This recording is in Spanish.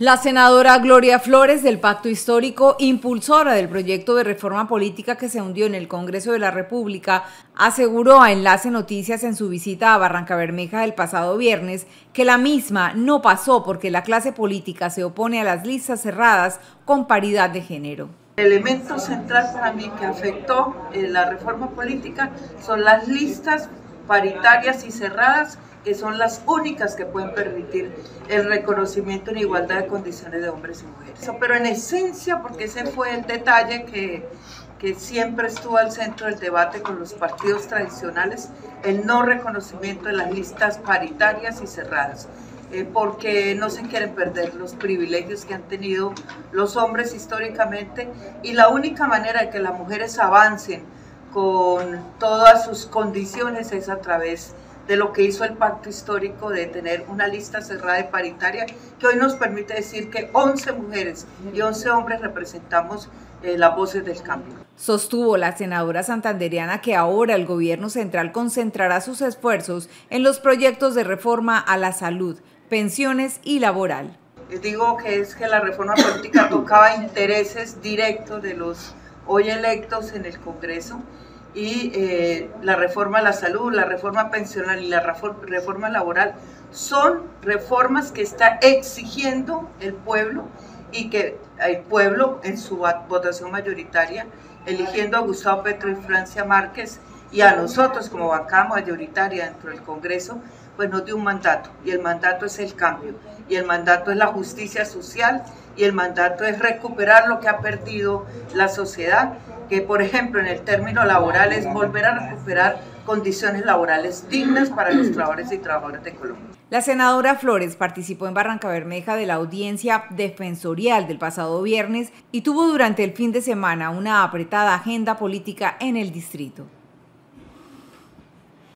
La senadora Gloria Flores del Pacto Histórico, impulsora del proyecto de reforma política que se hundió en el Congreso de la República, aseguró a Enlace Noticias en su visita a Barranca Bermeja el pasado viernes que la misma no pasó porque la clase política se opone a las listas cerradas con paridad de género. El elemento central para mí que afectó eh, la reforma política son las listas paritarias y cerradas que son las únicas que pueden permitir el reconocimiento en igualdad de condiciones de hombres y mujeres. Pero en esencia, porque ese fue el detalle que, que siempre estuvo al centro del debate con los partidos tradicionales, el no reconocimiento de las listas paritarias y cerradas. Eh, porque no se quieren perder los privilegios que han tenido los hombres históricamente y la única manera de que las mujeres avancen con todas sus condiciones es a través de de lo que hizo el pacto histórico de tener una lista cerrada y paritaria que hoy nos permite decir que 11 mujeres y 11 hombres representamos eh, las voces del cambio. Sostuvo la senadora santanderiana que ahora el gobierno central concentrará sus esfuerzos en los proyectos de reforma a la salud, pensiones y laboral. Les digo que es que la reforma política tocaba intereses directos de los hoy electos en el Congreso y eh, la reforma a la salud, la reforma pensional y la reforma laboral son reformas que está exigiendo el pueblo y que el pueblo en su votación mayoritaria, eligiendo a Gustavo Petro y Francia Márquez y a nosotros como bancada mayoritaria dentro del Congreso, pues nos dio un mandato y el mandato es el cambio y el mandato es la justicia social y el mandato es recuperar lo que ha perdido la sociedad, que por ejemplo en el término laboral es volver a recuperar condiciones laborales dignas para los trabajadores y trabajadoras de Colombia. La senadora Flores participó en Barranca Bermeja de la audiencia defensorial del pasado viernes y tuvo durante el fin de semana una apretada agenda política en el distrito.